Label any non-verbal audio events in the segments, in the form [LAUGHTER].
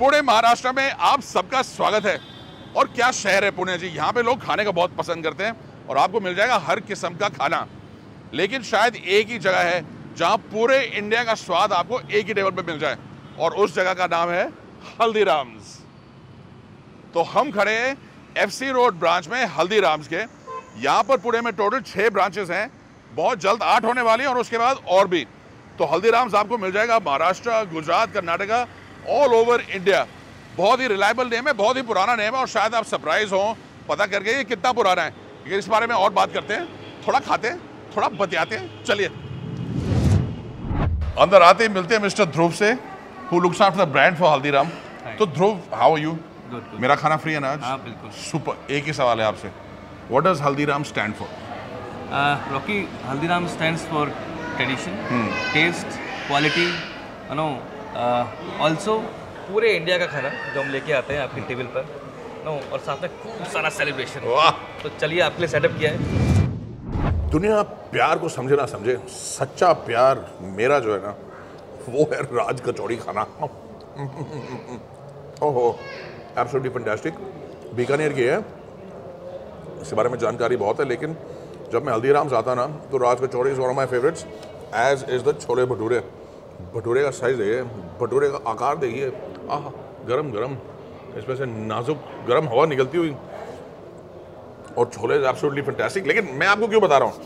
पुणे, महाराष्ट्र में आप सबका स्वागत है। और क्या शहर है पुणे जी? यहाँ पे लोग खाने का बहुत पसंद करते हैं और आपको मिल जाएगा हर किस्म का खाना। लेकिन शायद एक ही जगह है जहाँ पूरे इंडिया का स्वाद आपको एक ही टेबल पे मिल जाए, और उस जगह का नाम है हल्दीराम्स। तो हम खड़े हैं एफसी रोड ब्रांच में हल्दीराम्स के। यहाँ पर पुणे में टोटल छह ब्रांचेस हैं। बहुत जल्द आठ होने वाली हैं और उसके बाद और भी। तो हल्दीराम्स आपको मिल जाएगा Maharashtra, Gujarat, Karnataka all over India बहुत ही रिलायबल नेम है बहुत ही पुराना नेम है और शायद आप सरप्राइज़ हो पता करके ये कितना पुराना है। लेकिन इस बारे में और बात करते हैं थोड़ा खाते हैं थोड़ा बतियाते हैं चलिए। अंदर आते ही मिलते हैं मिस्टर ध्रुव से who looks after the brand for Haldiram तो ध्रुव हाउ आर यू. मेरा खाना फ्री है ना आज? हाँ बिल्कुल। सुपर एक ही सवाल है आपसे। What does Haldiram stand for Rocky Haldiram stands for tradition taste quality you know also पूरे इंडिया का खाना जो हम लेके आते हैं आपके टेबल पर नो और साथ में खूब सारा सेलिब्रेशन वाह। तो चलिए आपके लिए सेटअप किया है। दुनिया प्यार को समझे ना समझे सच्चा प्यार मेरा जो है ना वो है राज कचौड़ी खाना। [LAUGHS] ओहो एब्सोल्युटली फैंटास्टिक बीकानेर की है। इसके बारे में जानकारी बहुत है लेकिन जब मैं हल्दीराम्स आता ना तो raj kachori is one of my favourites as is the chole bhature. Bhature का साइज़ देखिए भटूरे का आकार देखिए। आह गरम गरम। इसमें से नाजुक गरम हवा निकलती हुई। और छोले इज़ एब्सोल्युटली फैंटास्टिक लेकिन मैं आपको क्यों बता रहा हूँ?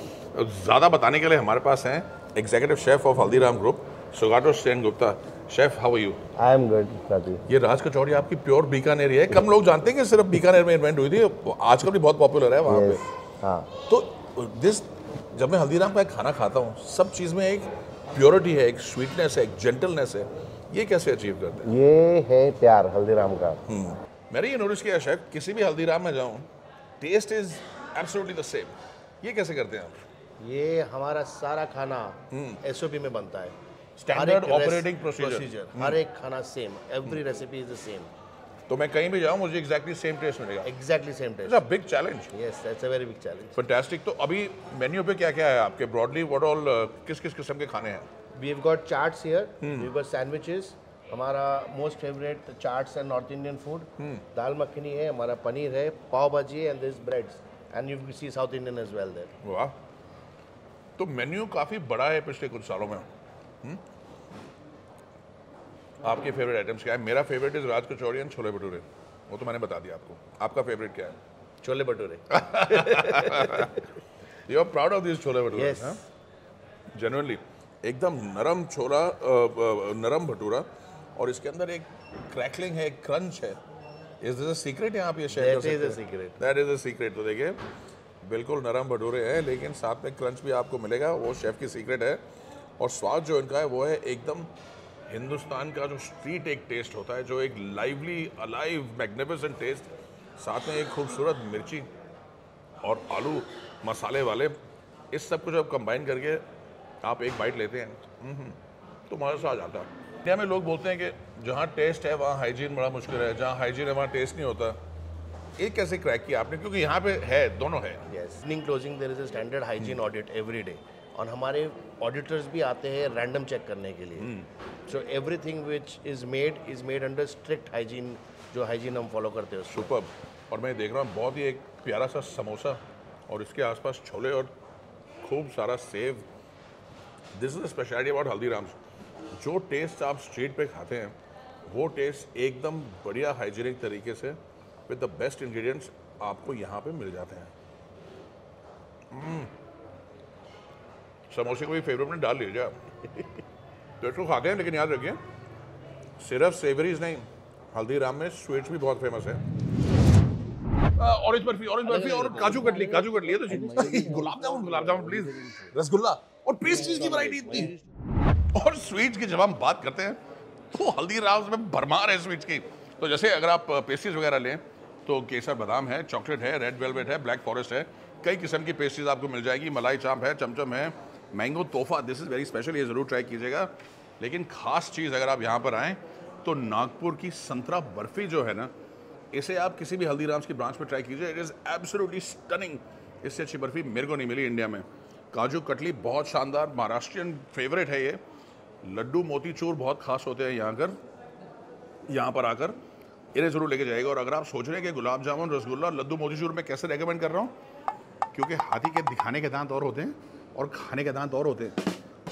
ज़्यादा बताने के लिए हमारे पास हैं executive chef of Haldiram group Sugato Sen Gupta chef how you I'm good ये राज कचौड़ी आपकी प्योर बीकानेर है कम लोग जानते हैं कि सिर्फ़ बीकानेर में इन्वेंट हुई थी। आजकल भी बहुत पॉपुलर है वहाँ पे। हाँ। तो दिस जब मैं हल्दीराम का एक खाना खाता हूँ सब चीज़ में एक प्योरिटी है एक स्वीटनेस है एक जेंटलनेस है ये कैसे अचीव करते हैं? ये है प्यार हल्दीराम का। मैंने ये नोटिस किया शेफ किसी भी हल्दीराम में जाऊँ taste is absolutely the same ये कैसे करते हैं आप? ये हमारा सारा खाना एसओपी में बनता है। Race- operating procedure. हर एक खाना same every recipe is the same तो मैं कहीं भी जाऊँ मुझे एग्जैक्टली सेम टेस्ट मिलेगा। Exactly same taste big challenge yes that's a very big challenge fantastic तो अभी मेन्यू पे क्या क्या है आपके? ब्रॉडली व्हाट ऑल किस किस किस्म के खाने हैं? We have got chaats here we got sandwiches हमारा most favourite chaats and North Indian food dal makhani है हमारा पनीर है पाव भाजी है and this breads and you see South Indian as well there वाह। तो मेन्यू काफ़ी बड़ा है पिछले कुछ सालों में। हम्म? आपके फेवरेट आइटम्स क्या है? मेरा favourite is raj kachori and chole bhature. वो तो मैंने बता दिया आपको। आपका फेवरेट क्या है? Chole bhature. You are proud of this chole bhature Yes. Genuinely एकदम नरम छोला अ, अ, नरम भटूरा और इसके अंदर एक क्रैकलिंग है एक क्रंच है। इज़ दिस अ सीक्रेट यहाँ पे ये share That is a secret. That is a secret तो देखिए बिल्कुल नरम भटूरे हैं लेकिन साथ में क्रंच भी आपको मिलेगा वो शेफ की सीक्रेट है और स्वाद जो इनका है वो है एकदम हिंदुस्तान का जो स्ट्रीट एक टेस्ट होता है जो एक लाइवली अलाइव मैग्निफिसेंट टेस्ट साथ में एक खूबसूरत मिर्ची और आलू मसाले वाले इस सबको जब कंबाइन करके आप एक बाइट लेते हैं तो मज़ा सा आ जाता है। इंडिया में लोग बोलते हैं कि जहाँ टेस्ट है वहाँ हाइजीन बड़ा मुश्किल है जहाँ हाइजीन है वहाँ टेस्ट नहीं होता। एक कैसे क्रैक किया आपने? क्योंकि यहाँ पे है दोनों है। Yes closing there is a standard hygiene audit every day और हमारे ऑडिटर्स भी आते हैं रैंडम चेक करने के लिए। So everything which is made is made under strict hygiene जो हाइजीन हम फॉलो करते हैं सुपर और मैं देख रहा हूँ बहुत ही एक प्यारा सा समोसा और इसके आसपास छोले और खूब सारा sev. This is speciality about Haldiram's. जो टेस्ट आप स्ट्रीट पे खाते हैं वो टेस्ट एकदम बढ़िया हाइजीनिक तरीके से विद द बेस्ट इंग्रेडिएंट्स आपको यहाँ पे मिल जाते हैं। हम्म। समोसे को भी फेवरेट में डाल लीजिए आप। तो इसको खाते हैं लेकिन याद रखिए सिर्फ़ सेवरीज नहीं हल्दीराम में स्वीट्स भी बहुत फ़ेमस है। ऑरेंज बर्फ़ी ऑरेंज बर्फ़ी और काजू कटली काजू कटली है तो गुलाब जामुन। गुलाब जामुन प्लीज़ रसगुल्ला और पेस्ट्रीज की वैरायटी इतनी। और स्वीट्स की जब हम बात करते हैं तो हल्दीराम में भरमार है स्वीट्स की। तो जैसे अगर आप पेस्ट्रीज वगैरह लें तो केसर बादाम है चॉकलेट है रेड वेलवेट है ब्लैक फॉरेस्ट है कई किस्म की पेस्ट्रीज आपको मिल जाएगी। मलाई चाप है चमचम है मैंगो तोहफा दिस इज़ वेरी स्पेशल ये ज़रूर ट्राई कीजिएगा। लेकिन खास चीज़ अगर आप यहाँ पर आएँ तो नागपुर की संतरा बर्फ़ी जो है ना, इसे आप किसी भी हल्दीराम्स की ब्रांच में ट्राई कीजिए। इट इज़ एब्सोल्युटली स्टनिंग इससे अच्छी बर्फ़ी मेरे को नहीं मिली इंडिया में। काजू कटली बहुत शानदार, महाराष्ट्रियन फेवरेट है ये। लड्डू मोतीचूर बहुत खास होते हैं यहाँ कर यहाँ पर आकर इन्हें ज़रूर लेके जाएगा और अगर आप सोच रहे हैं कि गुलाब जामुन, रसगुल्ला, लड्डू मोतीचूर मैं कैसे रेकमेंड कर रहा हूँ, क्योंकि हाथी के दिखाने के दांत और होते हैं। और खाने के दांत और होते हैं।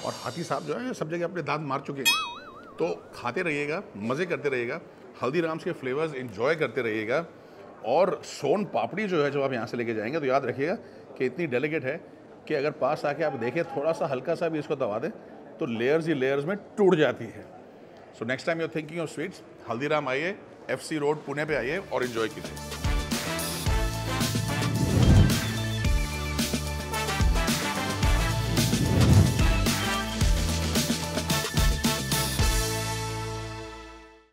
और हाथी साहब जो है, सब जगह अपने दांत मार चुके हैं। तो खाते रहिएगा, मज़े करते रहिएगा, हल्दीराम्स के फ्लेवर्स इन्जॉय करते रहिएगा। और सोन पापड़ी जो है, जब आप यहाँ से लेके जाएँगे तो याद रखिएगा कि इतनी डेलीकेट है कि अगर पास आके आप देखें थोड़ा सा हल्का सा भी इसको दबा दें तो लेयर्स ही लेयर्स में टूट जाती है। So next time you thinking of sweets Haldiram आइए एफ़ सी रोड पुणे पे आइए और इन्जॉय कीजिए।